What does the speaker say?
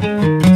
Bye.